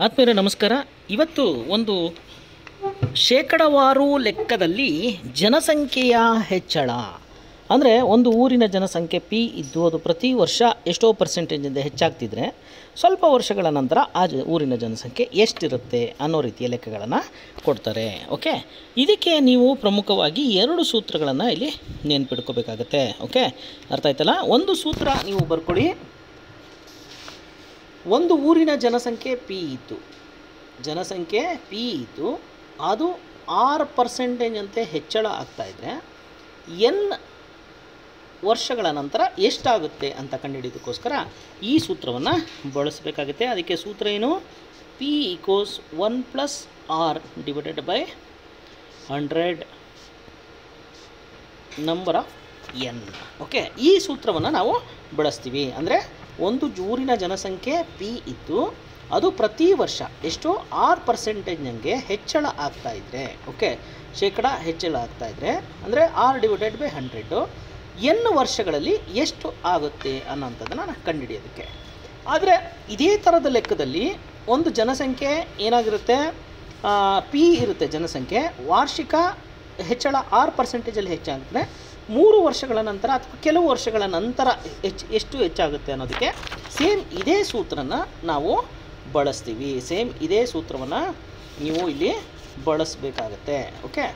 ಆತ್ಮೀಯರೇ, ನಮಸ್ಕಾರ. ಇವತ್ತು ಒಂದು ಶೇಕಡವಾರು ಲೆಕ್ಕದಲ್ಲಿ ಜನಸಂಖ್ಯೆಯ ಹೆಚ್ಚಳ. ಅಂದರೆ ಒಂದು ಊರಿನ ಜನಸಂಖ್ಯೆ ಪಿ ಇದ್ದು ಅದು ಪ್ರತಿ ವರ್ಷ ಎಷ್ಟೋ ಪರ್ಸೆಂಟೇಜಿಂದ ಹೆಚ್ಚಾಗ್ತಿದ್ರೆ ಸ್ವಲ್ಪ ವರ್ಷಗಳ ನಂತರ ಆ ಜ ಊರಿನ ಜನಸಂಖ್ಯೆ ಎಷ್ಟಿರುತ್ತೆ ಅನ್ನೋ ರೀತಿಯ ಲೆಕ್ಕಗಳನ್ನು ಕೊಡ್ತಾರೆ. ಓಕೆ? ಇದಕ್ಕೆ ನೀವು ಪ್ರಮುಖವಾಗಿ ಎರಡು ಸೂತ್ರಗಳನ್ನು ಇಲ್ಲಿ ನೆನ್ಪಿಡ್ಕೋಬೇಕಾಗತ್ತೆ. ಓಕೆ? ಅರ್ಥ ಆಯ್ತಲ್ಲ? ಒಂದು ಸೂತ್ರ ನೀವು ಬರ್ಕೊಳ್ಳಿ. ಒಂದು ಊರಿನ ಜನಸಂಖ್ಯೆ ಪಿ ಇತ್ತು. ಜನಸಂಖ್ಯೆ ಪಿ ಇತ್ತು. ಅದು ಆರು ಪರ್ಸೆಂಟೇಜ್ ಅಂತೆ ಹೆಚ್ಚಳ ಆಗ್ತಾಯಿದ್ರೆ ಎನ್ ವರ್ಷಗಳ ನಂತರ ಎಷ್ಟಾಗುತ್ತೆ ಅಂತ ಕಂಡುಹಿಡಿಯೋದಕ್ಕೋಸ್ಕರ ಈ ಸೂತ್ರವನ್ನು ಬಳಸಬೇಕಾಗುತ್ತೆ. ಅದಕ್ಕೆ ಸೂತ್ರ ಏನು? P equals one plus R divided by hundred number of N. Okay, ಈ ಸೂತ್ರವನ್ನು ನಾವು ಬಳಸ್ತೀವಿ. ಅಂದರೆ ಒಂದು ಜೂರಿನ ಜನಸಂಖ್ಯೆ ಪಿ ಇತ್ತು ಅದು ಪ್ರತಿ ವರ್ಷ ಎಷ್ಟು ಆರು ಪರ್ಸೆಂಟೇಜ್ನಂಗೆ ಹೆಚ್ಚಳ ಆಗ್ತಾ ಇದ್ರೆ ಓಕೆ ಶೇಕಡ ಹೆಚ್ಚಳ ಆಗ್ತಾ ಇದ್ರೆ, ಅಂದರೆ R divided by hundred N ವರ್ಷಗಳಲ್ಲಿ ಎಷ್ಟು ಆಗುತ್ತೆ ಅನ್ನೋಂಥದ್ದನ್ನು ನಾನು ಕಂಡುಹಿಡಿಯೋದಕ್ಕೆ. ಆದರೆ ಇದೇ ಥರದ ಲೆಕ್ಕದಲ್ಲಿ ಒಂದು ಜನಸಂಖ್ಯೆ ಏನಾಗಿರುತ್ತೆ? ಪಿ ಇರುತ್ತೆ ಜನಸಂಖ್ಯೆ. ವಾರ್ಷಿಕ ಹೆಚ್ಚಳ ಆರು ಪರ್ಸೆಂಟೇಜಲ್ಲಿ ಹೆಚ್ಚಾಗುತ್ತೆ ಮೂರು ವರ್ಷಗಳ ನಂತರ ಅಥವಾ ಕೆಲವು ವರ್ಷಗಳ ನಂತರ ಹೆಚ್ಚು ಎಷ್ಟು ಹೆಚ್ಚಾಗುತ್ತೆ ಅನ್ನೋದಕ್ಕೆ ಸೇಮ್ ಇದೇ ಸೂತ್ರನ ನಾವು ಬಳಸ್ತೀವಿ. ಸೇಮ್ ಇದೇ ಸೂತ್ರವನ್ನು ನೀವು ಇಲ್ಲಿ ಬಳಸಬೇಕಾಗತ್ತೆ. ಓಕೆ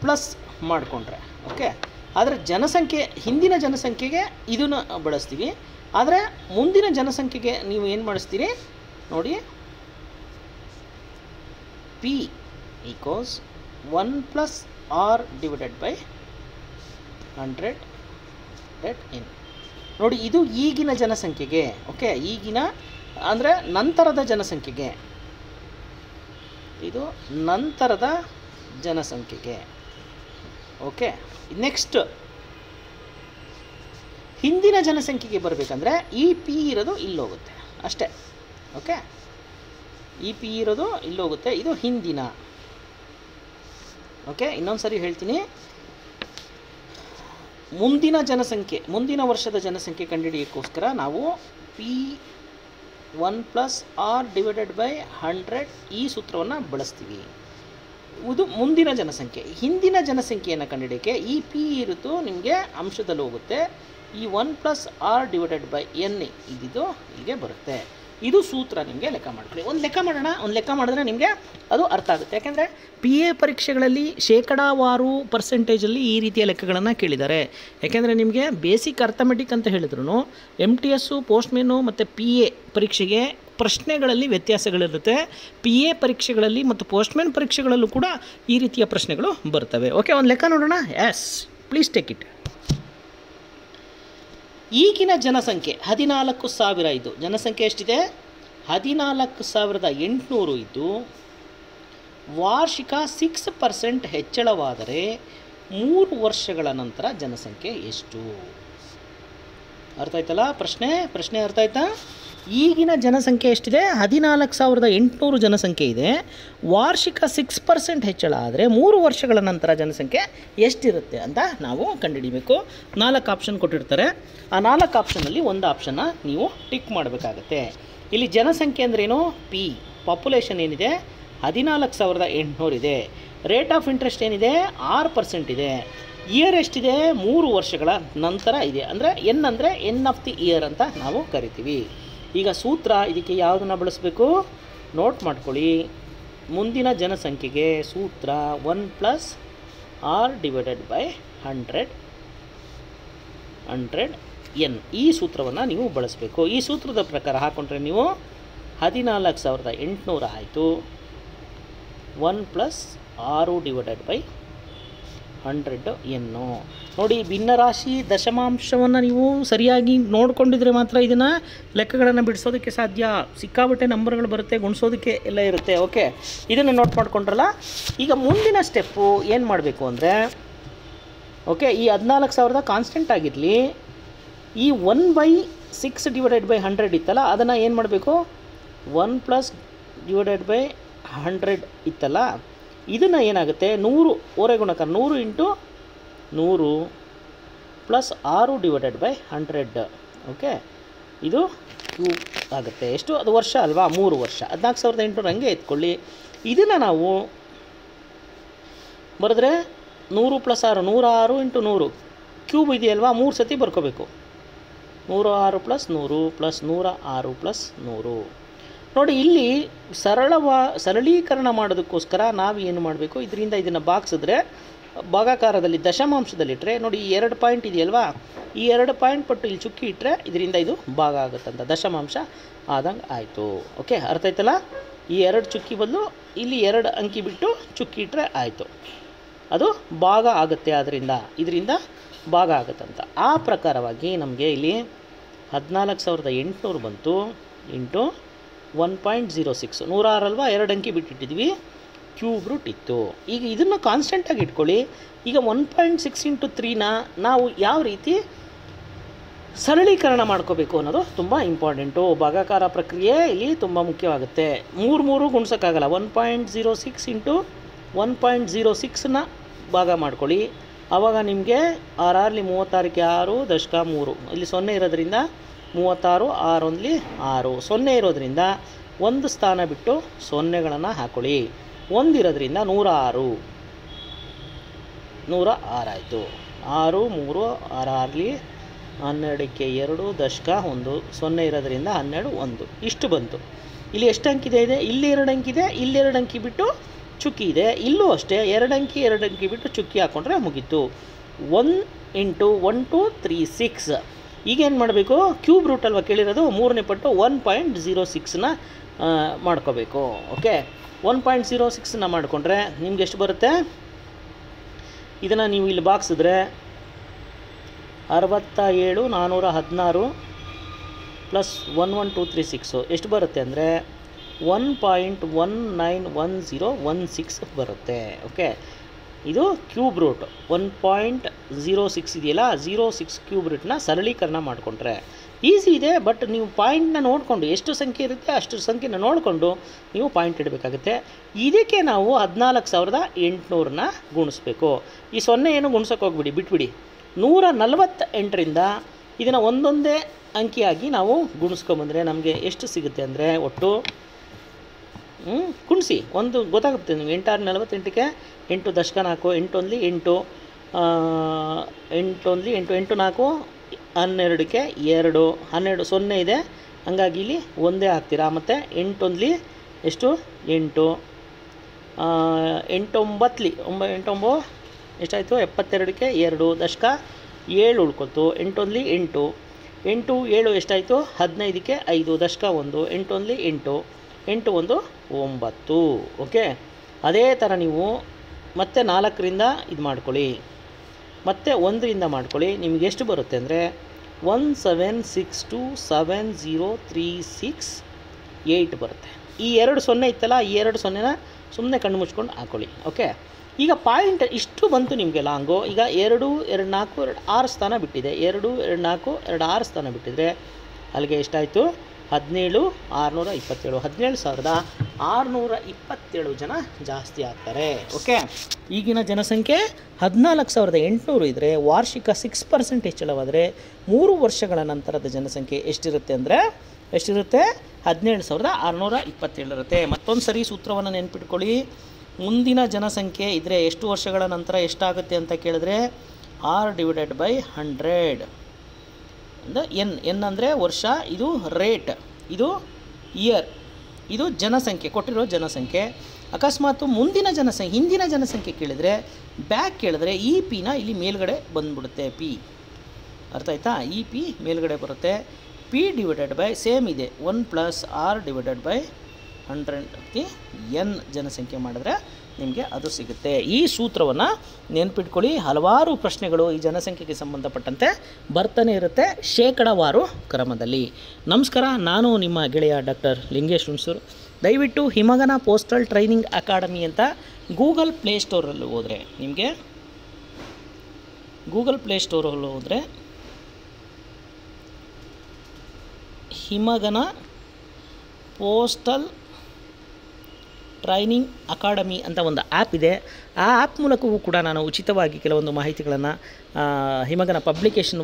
ಪ್ಲಸ್ ಮಾಡಿಕೊಂಡ್ರೆ. ಓಕೆ ಆದರೆ ಜನಸಂಖ್ಯೆ, ಹಿಂದಿನ ಜನಸಂಖ್ಯೆಗೆ ಇದನ್ನು ಬಳಸ್ತೀವಿ. ಆದರೆ ಮುಂದಿನ ಜನಸಂಖ್ಯೆಗೆ ನೀವು ಏನು ಮಾಡಿಸ್ತೀರಿ? ನೋಡಿ. P equals one plus R divided by hundred debt ಇನ್ ನೋಡಿ, ಇದು ಈಗಿನ ಜನಸಂಖ್ಯೆಗೆ ಓಕೆ ಈಗಿನ, ಅಂದರೆ ನಂತರದ ಜನಸಂಖ್ಯೆಗೆ. ಇದು ನಂತರದ ಜನಸಂಖ್ಯೆಗೆ. ಓಕೆ ನೆಕ್ಸ್ಟ್ ಹಿಂದಿನ ಜನಸಂಖ್ಯೆಗೆ ಬರಬೇಕಂದ್ರೆ ಈ ಪಿ ಇರೋದು ಇಲ್ಲೋಗುತ್ತೆ ಅಷ್ಟೇ. ಓಕೆ ಈ ಪಿ ಇರೋದು ಇಲ್ಲೋಗುತ್ತೆ ಇದು ಹಿಂದಿನ. ಓಕೆ ಇನ್ನೊಂದು ಸರಿ ಹೇಳ್ತೀನಿ. ಮುಂದಿನ ಜನಸಂಖ್ಯೆ, ಮುಂದಿನ ವರ್ಷದ ಜನಸಂಖ್ಯೆ ಕಂಡುಹಿಡಿಯೋಕ್ಕೋಸ್ಕರ ನಾವು P one plus R divided by hundred ಈ ಸೂತ್ರವನ್ನು ಬಳಸ್ತೀವಿ. ಇದು ಮುಂದಿನ ಜನಸಂಖ್ಯೆ. ಹಿಂದಿನ ಜನಸಂಖ್ಯೆಯನ್ನು ಕಂಡುಹಿಡಿಯೋಕ್ಕೆ ಈ ಪಿ ಇರುತ್ತು, ನಿಮಗೆ ಅಂಶದಲ್ಲಿ ಹೋಗುತ್ತೆ. ಈ one plus R divided by N ಇದ್ದಿದ್ದು ಹೀಗೆ ಬರುತ್ತೆ. ಇದು ಸೂತ್ರ ನಿಮಗೆ ಲೆಕ್ಕ ಮಾಡ್ಕೊಳ್ಳಿ ಒಂದು ಲೆಕ್ಕ ಮಾಡೋಣ, ಒಂದು ಲೆಕ್ಕ ಮಾಡಿದ್ರೆ ನಿಮಗೆ ಅದು ಅರ್ಥ ಆಗುತ್ತೆ. ಯಾಕೆಂದರೆ ಪಿ ಎ ಪರೀಕ್ಷೆಗಳಲ್ಲಿ ಶೇಕಡಾವಾರು ಪರ್ಸೆಂಟೇಜಲ್ಲಿ ಈ ರೀತಿಯ ಲೆಕ್ಕಗಳನ್ನು ಕೇಳಿದ್ದಾರೆ. ಯಾಕೆಂದರೆ ನಿಮಗೆ ಬೇಸಿಕ್ ಅರ್ಥಮೆಟಿಕ್ ಅಂತ ಹೇಳಿದ್ರು ಎಂ ಟಿ ಎಸ್ಸು ಪೋಸ್ಟ್ಮೇನು ಮತ್ತು ಪಿ ಎ ಪರೀಕ್ಷೆಗೆ ಪ್ರಶ್ನೆಗಳಲ್ಲಿ ವ್ಯತ್ಯಾಸಗಳಿರುತ್ತೆ. ಪಿ ಎ ಪರೀಕ್ಷೆಗಳಲ್ಲಿ ಮತ್ತು ಪೋಸ್ಟ್ಮ್ಯಾನ್ ಪರೀಕ್ಷೆಗಳಲ್ಲೂ ಕೂಡ ಈ ರೀತಿಯ ಪ್ರಶ್ನೆಗಳು ಬರ್ತವೆ. ಓಕೆ ಒಂದು ಲೆಕ್ಕ ನೋಡೋಣ? ಎಸ್ ಪ್ಲೀಸ್ ಟೇಕ್ ಇಟ್ ಈಗಿನ ಜನಸಂಖ್ಯೆ ಹದಿನಾಲ್ಕು ಸಾವಿರ ಇದು. ಜನಸಂಖ್ಯೆ ಎಷ್ಟಿದೆ? ಹದಿನಾಲ್ಕು ಸಾವಿರದ ಎಂಟುನೂರು ಇದ್ದು ವಾರ್ಷಿಕ ಸಿಕ್ಸ್ ಪರ್ಸೆಂಟ್ ಹೆಚ್ಚಳವಾದರೆ ಮೂರು ವರ್ಷಗಳ ನಂತರ ಜನಸಂಖ್ಯೆ ಎಷ್ಟು? ಅರ್ಥ ಆಯ್ತಲ್ಲ ಪ್ರಶ್ನೆ? ಪ್ರಶ್ನೆ ಅರ್ಥ ಆಯ್ತಾ? ಈಗಿನ ಜನಸಂಖ್ಯೆ ಎಷ್ಟಿದೆ? ಹದಿನಾಲ್ಕು ಸಾವಿರದ ಎಂಟುನೂರು ಜನಸಂಖ್ಯೆ ಇದೆ. ವಾರ್ಷಿಕ ಸಿಕ್ಸ್ ಪರ್ಸೆಂಟ್ ಹೆಚ್ಚಳ ಆದರೆ ಮೂರು ವರ್ಷಗಳ ನಂತರ ಜನಸಂಖ್ಯೆ ಎಷ್ಟಿರುತ್ತೆ ಅಂತ ನಾವು ಕಂಡುಹಿಡಿಬೇಕು. ನಾಲ್ಕು ಆಪ್ಷನ್ ಕೊಟ್ಟಿರ್ತಾರೆ. ಆ ನಾಲ್ಕು ಆಪ್ಷನಲ್ಲಿ ಒಂದು ಆಪ್ಷನ್ನ ನೀವು ಟಿಕ್ ಮಾಡಬೇಕಾಗತ್ತೆ. ಇಲ್ಲಿ ಜನಸಂಖ್ಯೆ ಅಂದ್ರೇನು ಪಿ ಪಾಪ್ಯುಲೇಷನ್ ಏನಿದೆ? ಹದಿನಾಲ್ಕು ಸಾವಿರದ ಎಂಟುನೂರು ಇದೆ. ರೇಟ್ ಆಫ್ ಇಂಟ್ರೆಸ್ಟ್ ಏನಿದೆ? ಆರು ಪರ್ಸೆಂಟ್ ಇದೆ. ಇಯರ್ ಎಷ್ಟಿದೆ? ಮೂರು ವರ್ಷಗಳ ನಂತರ ಇದೆ. ಅಂದರೆ ಎನ್ ಅಂದರೆ ಎನ್ ಆಫ್ ದಿ ಇಯರ್ ಅಂತ ನಾವು ಕರಿತೀವಿ. ಈಗ ಸೂತ್ರ ಇದಕ್ಕೆ ಯಾವುದನ್ನು ಬಳಸಬೇಕು? ನೋಟ್ ಮಾಡ್ಕೊಳ್ಳಿ. ಮುಂದಿನ ಜನಸಂಖ್ಯೆಗೆ ಸೂತ್ರ one plus R divided by hundred hundred N ಈ ಸೂತ್ರವನ್ನು ನೀವು ಬಳಸಬೇಕು. ಈ ಸೂತ್ರದ ಪ್ರಕಾರ ಹಾಕ್ಕೊಂಡ್ರೆ ನೀವು ಹದಿನಾಲ್ಕು ಸಾವಿರದ ಎಂಟುನೂರ ಆಯಿತು. ಒನ್ ಪ್ಲಸ್ ಆರು ಡಿವೈಡೆಡ್ ಬೈ ಹಂಡ್ರೆಡ್ ಎನ್ನು. ನೋಡಿ, ಭಿನ್ನರಾಶಿ ದಶಮಾಂಶವನ್ನು ನೀವು ಸರಿಯಾಗಿ ನೋಡಿಕೊಂಡಿದ್ರೆ ಮಾತ್ರ ಇದನ್ನು ಲೆಕ್ಕಗಳನ್ನು ಬಿಡಿಸೋದಕ್ಕೆ ಸಾಧ್ಯ. ಸಿಕ್ಕಾಬಟ್ಟೆ ನಂಬರ್ಗಳು ಬರುತ್ತೆ, ಗುಣಿಸೋದಕ್ಕೆ ಎಲ್ಲ ಇರುತ್ತೆ ಓಕೆ ಇದನ್ನು ನೋಟ್ ಮಾಡಿಕೊಂಡ್ರಲ್ಲ? ಈಗ ಮುಂದಿನ ಸ್ಟೆಪ್ಪು ಏನು ಮಾಡಬೇಕು ಅಂದರೆ ಓಕೆ ಈ ಹದಿನಾಲ್ಕು ಸಾವಿರದ ಕಾನ್ಸ್ಟೆಂಟ್ ಆಗಿರಲಿ, ಈ one by six divided by hundred ಇತ್ತಲ್ಲ, ಅದನ್ನು ಏನು ಮಾಡಬೇಕು? One plus divided by hundred ಇತ್ತಲ್ಲ ಇದನ್ನು ಏನಾಗುತ್ತೆ? ನೂರು ಓರೆ ಗುಣಕ ನೂರು ಇಂಟು ನೂರು ಪ್ಲಸ್ ಆರು ಡಿವೈಡೆಡ್ ಬೈ ಹಂಡ್ರೆಡ್. ಓಕೆ? ಇದು ಕ್ಯೂಬ್ ಆಗುತ್ತೆ. ಎಷ್ಟು? ಅದು ವರ್ಷ ಅಲ್ವಾ? ಮೂರು ವರ್ಷ. ಹದಿನಾಲ್ಕು ಸಾವಿರದ ಎಂಟುನೂರು ಹಂಗೆ ಎತ್ಕೊಳ್ಳಿ. ಇದನ್ನು ನಾವು ಬರೆದ್ರೆ ನೂರು ಪ್ಲಸ್ ಆರು ನೂರಾರು ಇಂಟು ನೂರು. ಕ್ಯೂಬ್ ಇದೆಯಲ್ವಾ? ಮೂರು ಸತಿ ಬರ್ಕೋಬೇಕು. ನೂರ ಆರು ಪ್ಲಸ್ ನೂರು ಪ್ಲಸ್ ನೂರ ಆರು ಪ್ಲಸ್ ನೂರು. ನೋಡಿ, ಇಲ್ಲಿ ಸರಳವಾ, ಸರಳೀಕರಣ ಮಾಡೋದಕ್ಕೋಸ್ಕರ ನಾವು ಏನು ಮಾಡಬೇಕು? ಇದರಿಂದ ಇದನ್ನು ಬಾಗಿಸಿದ್ರೆ ಭಾಗಾಕಾರದಲ್ಲಿ ದಶಮಾಂಶದಲ್ಲಿಟ್ಟರೆ ನೋಡಿ, ಈ ಎರಡು ಪಾಯಿಂಟ್ ಇದೆಯಲ್ವಾ? ಈ ಎರಡು ಪಾಯಿಂಟ್ ಪಟ್ಟು ಇಲ್ಲಿ ಚುಕ್ಕಿ ಇಟ್ಟರೆ ಇದರಿಂದ ಇದು ಭಾಗ ಆಗುತ್ತಂತ. ದಶಮಾಂಶ ಆದಂಗೆ ಆಯಿತು. ಓಕೆ ಅರ್ಥ ಆಯ್ತಲ್ಲ? ಈ ಎರಡು ಚುಕ್ಕಿ ಬದಲು ಇಲ್ಲಿ ಎರಡು ಅಂಕಿ ಬಿಟ್ಟು ಚುಕ್ಕಿ ಇಟ್ಟರೆ ಆಯಿತು. ಅದು ಭಾಗ ಆಗುತ್ತೆ ಆದ್ದರಿಂದ ಇದರಿಂದ ಭಾಗ ಆಗುತ್ತಂತ. ಆ ಪ್ರಕಾರವಾಗಿ ನಮಗೆ ಇಲ್ಲಿ ಹದಿನಾಲ್ಕು ಸಾವಿರದ ಎಂಟುನೂರು ಬಂತು. Into one point zero six. ನೂರಾರಲ್ವಾ? ಎರಡು ಅಂಕಿ ಬಿಟ್ಟಿಟ್ಟಿದ್ವಿ. ಕ್ಯೂಬ್ ರೂಟ್ ಇತ್ತು. ಈಗ ಇದನ್ನು ಕಾನ್ಸ್ಟೆಂಟಾಗಿ ಇಟ್ಕೊಳ್ಳಿ. ಈಗ ಒನ್ ಪಾಯಿಂಟ್ ಸಿಕ್ಸ್ ಇಂಟು ತ್ರೀನ ನಾವು ಯಾವ ರೀತಿ ಸರಳೀಕರಣ ಮಾಡ್ಕೋಬೇಕು ಅನ್ನೋದು ತುಂಬ ಇಂಪಾರ್ಟೆಂಟು ಭಾಗಾಕಾರ ಪ್ರಕ್ರಿಯೆ ಇಲ್ಲಿ ತುಂಬ ಮುಖ್ಯವಾಗುತ್ತೆ. ಮೂರು ಮೂರು ಗುಣಿಸೋಕ್ಕಾಗಲ್ಲ. One point zero six into one point zero ಸಿಕ್ಸ್ನ ಭಾಗ ಮಾಡ್ಕೊಳ್ಳಿ. ಆವಾಗ ನಿಮಗೆ ಆರಾರ್ಲಿ ಮೂವತ್ತಾರಕ್ಕೆ ಆರು ದಶಕ ಮೂರು. ಇಲ್ಲಿ ಸೊನ್ನೆ ಇರೋದ್ರಿಂದ ಮೂವತ್ತಾರು, ಆರೊಂದ್ಲಿ ಆರು. ಸೊನ್ನೆ ಇರೋದರಿಂದ ಒಂದು ಸ್ಥಾನ ಬಿಟ್ಟು ಸೊನ್ನೆಗಳನ್ನು ಹಾಕೊಳ್ಳಿ. ಒಂದಿರೋದ್ರಿಂದ ನೂರ ಆರು ನೂರ ಆರಾಯಿತು. ಆರು, ಮೂರು, ಆರಾರಲಿ ಹನ್ನೆರಡಕ್ಕೆ ಎರಡು, ದಶಕ ಒಂದು. ಸೊನ್ನೆ ಇರೋದರಿಂದ ಹನ್ನೆರಡು, ಒಂದು. ಇಷ್ಟು ಬಂತು. ಇಲ್ಲಿ ಎಷ್ಟು ಅಂಕಿದೆ ಇದೆ? ಇಲ್ಲಿ ಎರಡು ಅಂಕಿದೆ ಇಲ್ಲಿ ಎರಡು ಅಂಕಿ ಬಿಟ್ಟು ಚುಕ್ಕಿ ಇದೆ. ಇಲ್ಲೂ ಅಷ್ಟೇ ಎರಡು ಅಂಕಿ ಎರಡು ಅಂಕಿ ಬಿಟ್ಟು ಚುಕ್ಕಿ ಹಾಕ್ಕೊಂಡ್ರೆ ಮುಗೀತು. One into one two three six. ಈಗೇನು ಮಾಡಬೇಕು? ಕ್ಯೂಬ್ ರೂಟ್ ಅಲ್ವಾ ಕೇಳಿರೋದು? ಮೂರನೇ ಪಟ್ಟು ಒನ್ ಪಾಯಿಂಟ್ ಜೀರೋ ಸಿಕ್ಸ್ನ ಮಾಡ್ಕೋಬೇಕು. ಓಕೆ ಒನ್ ಪಾಯಿಂಟ್ ಜೀರೋ ಸಿಕ್ಸ್ನ ಮಾಡಿಕೊಂಡ್ರೆ ನಿಮ್ಗೆ ಎಷ್ಟು ಬರುತ್ತೆ? ಇದನ್ನು ನೀವು ಇಲ್ಲಿ ಬಾಕ್ಸಿದ್ರೆ ಅರವತ್ತ ಏಳು ನಾನ್ನೂರ ಹದಿನಾರು plus one one two three six ಎಷ್ಟು ಬರುತ್ತೆ ಅಂದರೆ one point one nine one zero one six ಬರುತ್ತೆ. ಓಕೆ ಇದು cube root. One point zero six ಇದೆಯಲ್ಲ ಝೀರೋ ಸಿಕ್ಸ್ ಕ್ಯೂಬ್ ರೂಟ್ನ ಸರಳೀಕರಣ ಮಾಡಿಕೊಂಡ್ರೆ. ಈಸಿ ಇದೆ, ಬಟ್ ನೀವು ಪಾಯಿಂಟ್ನ ನೋಡಿಕೊಂಡು, ಎಷ್ಟು ಸಂಖ್ಯೆ ಇರುತ್ತೆ ಅಷ್ಟು ಸಂಖ್ಯೆನ ನೋಡಿಕೊಂಡು ನೀವು ಪಾಯಿಂಟ್ ಇಡಬೇಕಾಗುತ್ತೆ. ಇದಕ್ಕೆ ನಾವು ಹದಿನಾಲ್ಕು ಸಾವಿರದ ಎಂಟುನೂರನ್ನ ಗುಣಿಸ್ಬೇಕು. ಈ ಸೊನ್ನೆ ಏನು ಗುಣಿಸೋಕೆ ಹೋಗ್ಬಿಡಿ, ಬಿಟ್ಬಿಡಿ. ನೂರ ನಲ್ವತ್ತ ಎಂಟರಿಂದ ಇದನ್ನು ಒಂದೊಂದೇ ಅಂಕಿಯಾಗಿ ನಾವು ಗುಣಿಸ್ಕೊಂಬಂದರೆ ನಮಗೆ ಎಷ್ಟು ಸಿಗುತ್ತೆ ಅಂದರೆ ಒಟ್ಟು ಕುಣಿಸಿ ಒಂದು ಗೊತ್ತಾಗುತ್ತೆ ನಿಮ್ಗೆ ಎಂಟಾರು ನಲವತ್ತೆಂಟಕ್ಕೆ ಎಂಟು ದಶಕ ನಾಲ್ಕು, ಎಂಟು ಒಂದ್ಲಿ ಎಂಟು ಎಂಟು ಒಂದ್ಲಿ ಎಂಟು ಎಂಟು ನಾಲ್ಕು, ಹನ್ನೆರಡಕ್ಕೆ ಎರಡು, ಹನ್ನೆರಡು ಸೊನ್ನೆ ಇದೆ. ಹಂಗಾಗಿ ಇಲ್ಲಿ ಒಂದೇ ಹಾಕ್ತೀರಾ ಮತ್ತು ಎಂಟೊಂದ್ಲಿ ಎಷ್ಟು? ಎಂಟು. ಎಂಟೊಂಬತ್ತಲಿ ಒಂಬ ಎಂಟೊಂಬ ಎಷ್ಟಾಯಿತು? ಎಪ್ಪತ್ತೆರಡಕ್ಕೆ ಎರಡು ದಶಕ ಏಳು ಉಳ್ಕೊತು. ಎಂಟೊಂದ್ಲಿ ಎಂಟು. ಎಂಟು ಏಳು ಎಷ್ಟಾಯಿತು? ಹದಿನೈದಕ್ಕೆ ಐದು, ದಶಕ ಒಂದು. ಎಂಟೊಂದ್ಲಿ ಎಂಟು. ಎಂಟು ಒಂದು ಒಂಬತ್ತು. ಓಕೆ? ಅದೇ ಥರ ನೀವು ಮತ್ತೆ ನಾಲ್ಕರಿಂದ ಇದು ಮಾಡ್ಕೊಳ್ಳಿ. ಮತ್ತೆ ಒಂದರಿಂದ ಮಾಡ್ಕೊಳ್ಳಿ. ನಿಮಗೆ ಎಷ್ಟು ಬರುತ್ತೆ ಅಂದರೆ one seven six two seven zero three six eight ಬರುತ್ತೆ. ಈ ಎರಡು ಸೊನ್ನೆ ಇತ್ತಲ್ಲ, ಈ ಎರಡು ಸೊನ್ನೆನ ಸುಮ್ಮನೆ ಕಣ್ಣು ಮುಚ್ಕೊಂಡು ಹಾಕೊಳ್ಳಿ, ಓಕೆ? ಈಗ ಪಾಯಿಂಟ್ ಇಷ್ಟು ಬಂತು ನಿಮಗೆ ಲಾಂಗು ಈಗ ಎರಡು ಎರಡು, ನಾಲ್ಕು, ಎರಡು, ಆರು ಸ್ಥಾನ ಬಿಟ್ಟಿದೆ. ಎರಡು ಎರಡು, ನಾಲ್ಕು, ಎರಡು, ಆರು ಸ್ಥಾನ ಬಿಟ್ಟಿದ್ರೆ ಅಲ್ಲಿಗೆ ಎಷ್ಟಾಯಿತು? ಹದಿನೇಳು, ಆರುನೂರ ಇಪ್ಪತ್ತೇಳು. ಹದಿನೇಳು ಸಾವಿರದ ಆರುನೂರ ಇಪ್ಪತ್ತೇಳು ಜನ ಜಾಸ್ತಿ ಆಗ್ತಾರೆ. ಓಕೆ ಈಗಿನ ಜನಸಂಖ್ಯೆ ಹದಿನಾಲ್ಕು ಸಾವಿರದ ಎಂಟುನೂರು ಇದ್ದರೆ ವಾರ್ಷಿಕ ಸಿಕ್ಸ್ ಪರ್ಸೆಂಟ್ ಹೆಚ್ಚಳವಾದರೆ ಮೂರು ವರ್ಷಗಳ ನಂತರದ ಜನಸಂಖ್ಯೆ ಎಷ್ಟಿರುತ್ತೆ ಅಂದರೆ ಎಷ್ಟಿರುತ್ತೆ? ಹದಿನೇಳು ಸಾವಿರದ ಆರುನೂರ ಇಪ್ಪತ್ತೇಳು ಇರುತ್ತೆ ಮತ್ತೊಂದು ಸರಿ ಸೂತ್ರವನ್ನು ನೆನ್ಪಿಟ್ಕೊಳ್ಳಿ. ಮುಂದಿನ ಜನಸಂಖ್ಯೆ ಇದ್ದರೆ ಎಷ್ಟು ವರ್ಷಗಳ ನಂತರ ಎಷ್ಟಾಗುತ್ತೆ ಅಂತ ಕೇಳಿದ್ರೆ R divided by hundred. N N ಅಂದರೆ ವರ್ಷ, ಇದು ರೇಟ್ ಇದು ಇಯರ್ ಇದು ಜನಸಂಖ್ಯೆ, ಕೊಟ್ಟಿರೋ ಜನಸಂಖ್ಯೆ. ಅಕಸ್ಮಾತ್ ಮುಂದಿನ ಜನಸಂಖ್ಯೆ, ಹಿಂದಿನ ಜನಸಂಖ್ಯೆ ಕೇಳಿದರೆ ಬ್ಯಾಕ್ ಕೇಳಿದ್ರೆ ಈ ಪಿನ ಇಲ್ಲಿ ಮೇಲ್ಗಡೆ ಬಂದ್ಬಿಡುತ್ತೆ ಪಿ ಅರ್ಥ ಆಯ್ತಾ? ಇ ಪಿ ಮೇಲ್ಗಡೆ ಬರುತ್ತೆ. ಪಿ ಡಿವೈಡೆಡ್ ಬೈ ಸೇಮ್ ಇದೆ. One plus R divided by hundred the N ಜನಸಂಖ್ಯೆ ಮಾಡಿದ್ರೆ ನಿಮಗೆ ಅದು ಸಿಗುತ್ತೆ. ಈ ಸೂತ್ರವನ್ನು ನೆನ್ಪಿಟ್ಕೊಳ್ಳಿ. ಹಲವಾರು ಪ್ರಶ್ನೆಗಳು ಈ ಜನಸಂಖ್ಯೆಗೆ ಸಂಬಂಧಪಟ್ಟಂತೆ ಬರ್ತಾನೆ ಇರುತ್ತೆ ಶೇಕಡವಾರು ಕ್ರಮದಲ್ಲಿ. ನಮಸ್ಕಾರ, ನಾನು ನಿಮ್ಮ ಗೆಳೆಯ ಡಾಕ್ಟರ್ ಲಿಂಗೇಶ್ ಹುಣಸೂರು. ದಯವಿಟ್ಟು ಹಿಮಗನ ಪೋಸ್ಟಲ್ ಟ್ರೈನಿಂಗ್ ಅಕಾಡೆಮಿ ಅಂತ ಗೂಗಲ್ ಪ್ಲೇಸ್ಟೋರಲ್ಲಿ ಹೋದರೆ ನಿಮಗೆ ಗೂಗಲ್ ಪ್ಲೇಸ್ಟೋರಲ್ಲಿ ಹೋದರೆ ಹಿಮಗನ ಪೋಸ್ಟಲ್ ಟ್ರೈನಿಂಗ್ ಅಕಾಡೆಮಿ ಅಂತ ಒಂದು ಆ್ಯಪ್ ಇದೆ. ಆ ಆ್ಯಪ್ ಮೂಲಕವೂ ಕೂಡ ನಾನು ಉಚಿತವಾಗಿ ಕೆಲವೊಂದು ಮಾಹಿತಿಗಳನ್ನು ಹಿಮಗನ ಪಬ್ಲಿಕೇಶನ್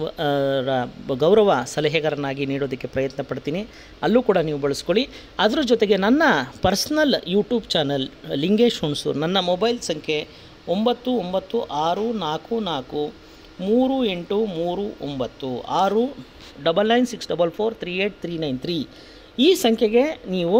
ಗೌರವ ಸಲಹೆಗಾರನಾಗಿ ನೀಡೋದಕ್ಕೆ ಪ್ರಯತ್ನ ಪಡ್ತೀನಿ. ಅಲ್ಲೂ ಕೂಡ ನೀವು ಬಳಸ್ಕೊಳ್ಳಿ. ಅದರ ಜೊತೆಗೆ ನನ್ನ personal YouTube channel Lingesh Hunsur, ನನ್ನ ಮೊಬೈಲ್ ಸಂಖ್ಯೆ ಒಂಬತ್ತು ಒಂಬತ್ತು ಆರು ನಾಲ್ಕು ನಾಲ್ಕು ಮೂರು ಎಂಟು ಮೂರು ಒಂಬತ್ತು ಆರು double nine six double four three eight three nine three ಈ ಸಂಖ್ಯೆಗೆ ನೀವು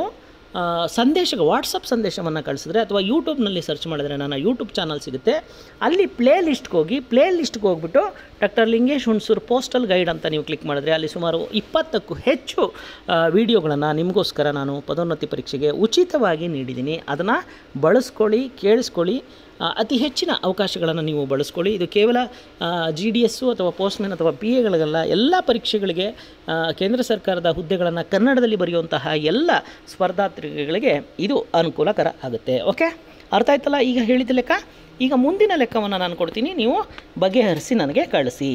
ಆ, ಸಂದೇಶ ವಾಟ್ಸಪ್ ಸಂದೇಶವನ್ನು ಕಳಿಸಿದ್ರೆ ಅಥವಾ ಯೂಟ್ಯೂಬ್ನಲ್ಲಿ ಸರ್ಚ್ ಮಾಡಿದ್ರೆ ನನ್ನ ಯೂಟ್ಯೂಬ್ ಚಾನಲ್ ಸಿಗುತ್ತೆ. ಅಲ್ಲಿ ಪ್ಲೇ ಲಿಸ್ಟ್ಗೆ ಹೋಗಿ ಪ್ಲೇ ಲಿಸ್ಟ್ಗೆ ಹೋಗ್ಬಿಟ್ಟು doctor Lingesh Hunsur postal guide ಅಂತ ನೀವು ಕ್ಲಿಕ್ ಮಾಡಿದ್ರೆ ಅಲ್ಲಿ ಸುಮಾರು ಇಪ್ಪತ್ತಕ್ಕೂ ಹೆಚ್ಚು ವಿಡಿಯೋಗಳನ್ನು ನಿಮಗೋಸ್ಕರ ನಾನು ಪದೋನ್ನತಿ ಪರೀಕ್ಷೆಗೆ ಉಚಿತವಾಗಿ ನೀಡಿದ್ದೀನಿ. ಅದನ್ನು ಬಳಸ್ಕೊಳ್ಳಿ ಕೇಳಿಸ್ಕೊಳ್ಳಿ. ಅತಿ ಹೆಚ್ಚಿನ ಅವಕಾಶಗಳನ್ನು ನೀವು ಬಳಸ್ಕೊಳ್ಳಿ. ಇದು ಕೇವಲ ಜಿ ಡಿ ಎಸ್ಸು ಅಥವಾ ಪೋಸ್ಟ್ಮೆನ್ ಅಥವಾ ಪಿ ಎಗಳಿಗೆಲ್ಲ ಎಲ್ಲ ಪರೀಕ್ಷೆಗಳಿಗೆ ಕೇಂದ್ರ ಸರ್ಕಾರದ ಹುದ್ದೆಗಳನ್ನು ಕನ್ನಡದಲ್ಲಿ ಬರೆಯುವಂತಹ ಎಲ್ಲ ಸ್ಪರ್ಧಾತ್ರಿಗಳಿಗೆ ಇದು ಅನುಕೂಲಕರ ಆಗುತ್ತೆ. ಓಕೆ? ಅರ್ಥ ಆಯ್ತಲ್ಲ ಈಗ ಹೇಳಿದ ಲೆಕ್ಕ? ಈಗ ಮುಂದಿನ ಲೆಕ್ಕವನ್ನು ನಾನು ಕೊಡ್ತೀನಿ. ನೀವು ಬಗೆಹರಿಸಿ ನನಗೆ ಕಳಿಸಿ.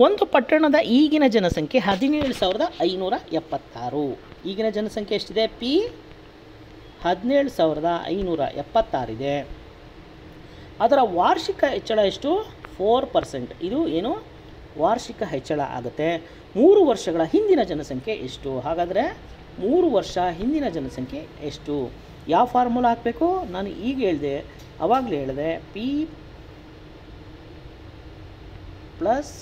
ಒಂದು ಪಟ್ಟಣದ ಈಗಿನ ಜನಸಂಖ್ಯೆ ಹದಿನೇಳು ಸಾವಿರದ ಐನೂರ ಎಪ್ಪತ್ತಾರು. ಈಗಿನ ಜನಸಂಖ್ಯೆ ಎಷ್ಟಿದೆ? ಪಿ ಹದಿನೇಳು ಸಾವಿರದ ಐನೂರ ಎಪ್ಪತ್ತಾರಿದೆ. ಅದರ ವಾರ್ಷಿಕ ಹೆಚ್ಚಳ ಎಷ್ಟು? ಫೋರ್ ಪರ್ಸೆಂಟ್ ಇದು ಏನು? ವಾರ್ಷಿಕ ಹೆಚ್ಚಳ ಆಗುತ್ತೆ. ಮೂರು ವರ್ಷಗಳ ಹಿಂದಿನ ಜನಸಂಖ್ಯೆ ಎಷ್ಟು? ಹಾಗಾದರೆ ಮೂರು ವರ್ಷ ಹಿಂದಿನ ಜನಸಂಖ್ಯೆ ಎಷ್ಟು? ಯಾವ ಫಾರ್ಮುಲಾ ಹಾಕಬೇಕು? ನಾನು ಈಗ ಹೇಳಿದೆ, ಅವಾಗಲೇ ಹೇಳಿದೆ P plus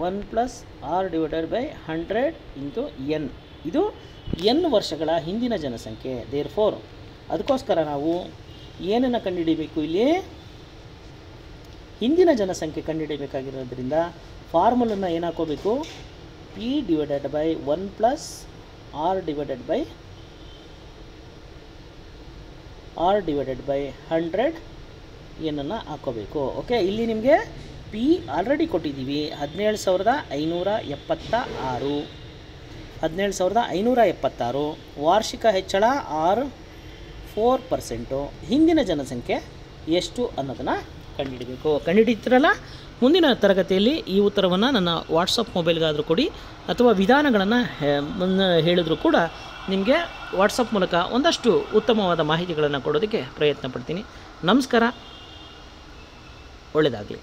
one plus R divided by hundred into N ಇದು ಎನ್ ವರ್ಷಗಳ ಹಿಂದಿನ ಜನಸಂಖ್ಯೆ. ದೇರ್ ಫೋರ್ ಅದಕ್ಕೋಸ್ಕರ ನಾವು ಏನನ್ನು ಕಂಡುಹಿಡಿಬೇಕು ಇಲ್ಲಿ? ಹಿಂದಿನ ಜನಸಂಖ್ಯೆ ಕಂಡುಹಿಡಿಯಬೇಕಾಗಿರೋದ್ರಿಂದ ಫಾರ್ಮುಲನ್ನು ಏನು ಹಾಕೋಬೇಕು P divided by one plus R divided by R divided by hundred ಏನನ್ನು ಹಾಕೋಬೇಕು. ಓಕೆ ಇಲ್ಲಿ ನಿಮಗೆ ಪಿ ಆಲ್ರೆಡಿ ಕೊಟ್ಟಿದ್ದೀವಿ. ಹದಿನೇಳು ಸಾವಿರದ ಐನೂರ ಎಪ್ಪತ್ತ ಆರು ಹದಿನೇಳು ಸಾವಿರದ ಐನೂರ ಎಪ್ಪತ್ತಾರು. ವಾರ್ಷಿಕ ಹೆಚ್ಚಳ ಆರು ಫೋರ್ ಪರ್ಸೆಂಟು ಹಿಂದಿನ ಜನಸಂಖ್ಯೆ ಎಷ್ಟು ಅನ್ನೋದನ್ನು ಕಂಡುಹಿಡಬೇಕು. ಕಂಡುಹಿಡಿತೀರಲ್ಲ ಮುಂದಿನ ತರಗತಿಯಲ್ಲಿ ಈ ಉತ್ತರವನ್ನು ನನ್ನ ವಾಟ್ಸಪ್ ಮೊಬೈಲ್ಗಾದರೂ ಕೊಡಿ, ಅಥವಾ ವಿಧಾನಗಳನ್ನು ಹೇಳಿದರೂ ಕೂಡ ನಿಮಗೆ ವಾಟ್ಸಪ್ ಮೂಲಕ ಒಂದಷ್ಟು ಉತ್ತಮವಾದ ಮಾಹಿತಿಗಳನ್ನು ಕೊಡೋದಕ್ಕೆ ಪ್ರಯತ್ನ ಪಡ್ತೀನಿ. ನಮಸ್ಕಾರ. ಒಳ್ಳೆಯದಾಗಲಿ